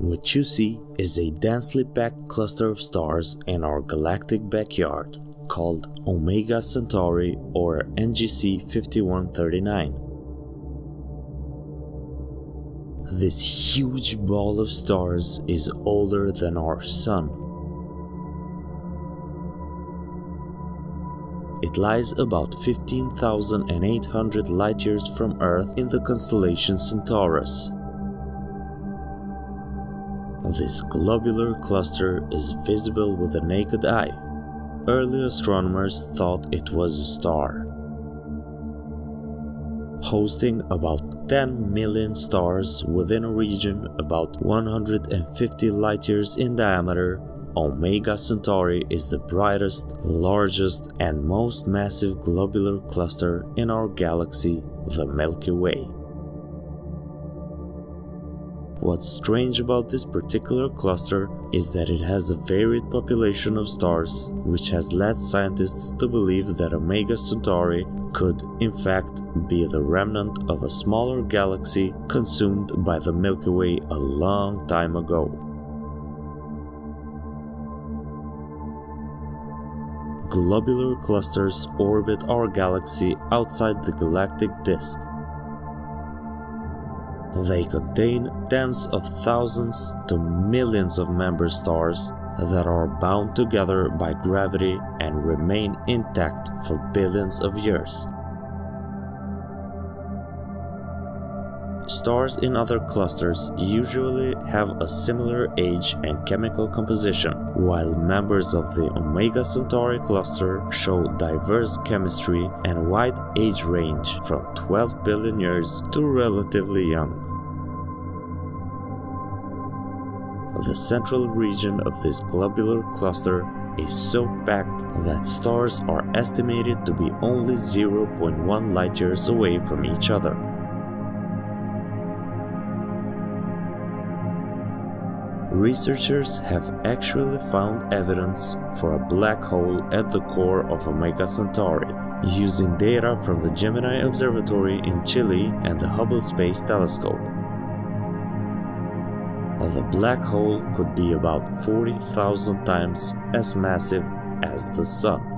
What you see is a densely packed cluster of stars in our galactic backyard, called Omega Centauri or NGC 5139. This huge ball of stars is older than our Sun. It lies about 15,800 light years from Earth in the constellation Centaurus. This globular cluster is visible with the naked eye. Early astronomers thought it was a star. Hosting about 10 million stars within a region about 150 light years in diameter, Omega Centauri is the brightest, largest, and most massive globular cluster in our galaxy, the Milky Way. What's strange about this particular cluster is that it has a varied population of stars, which has led scientists to believe that Omega Centauri could, in fact, be the remnant of a smaller galaxy consumed by the Milky Way a long time ago. Globular clusters orbit our galaxy outside the galactic disk, they contain tens of thousands to millions of member stars that are bound together by gravity and remain intact for billions of years. Stars in other clusters usually have a similar age and chemical composition, while members of the Omega Centauri cluster show diverse chemistry and wide age range from 12 billion years to relatively young. The central region of this globular cluster is so packed that stars are estimated to be only 0.1 light years away from each other. Researchers have actually found evidence for a black hole at the core of Omega Centauri, using data from the Gemini Observatory in Chile and the Hubble Space Telescope. The black hole could be about 40,000 times as massive as the Sun.